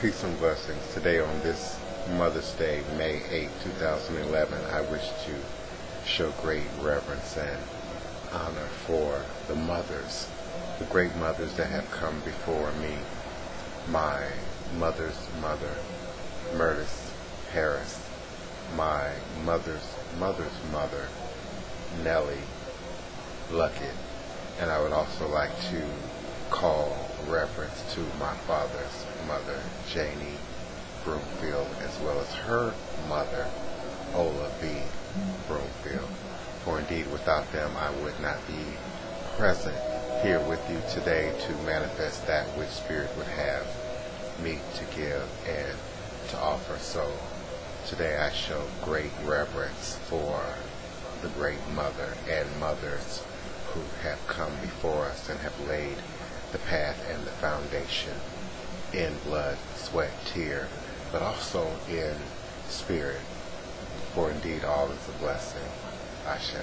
Peace and blessings. Today on this Mother's Day, May 8, 2011, I wish to show great reverence and honor for the mothers, the great mothers that have come before me. My mother's mother, Myrtis Harris. My mother's mother's mother, Nellie Luckett. And I would also like to call reference to my father's mother, Janie Broomfield, as well as her mother, Ola B. Broomfield. For indeed, without them, I would not be present here with you today to manifest that which Spirit would have me to give and to offer. So today I show great reverence for the great mother and mothers who have come before us and have laid the path and the foundation in blood, sweat, tear, but also in spirit. For indeed all is a blessing. Ashe.